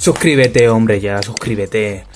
Suscríbete, hombre, ya, suscríbete.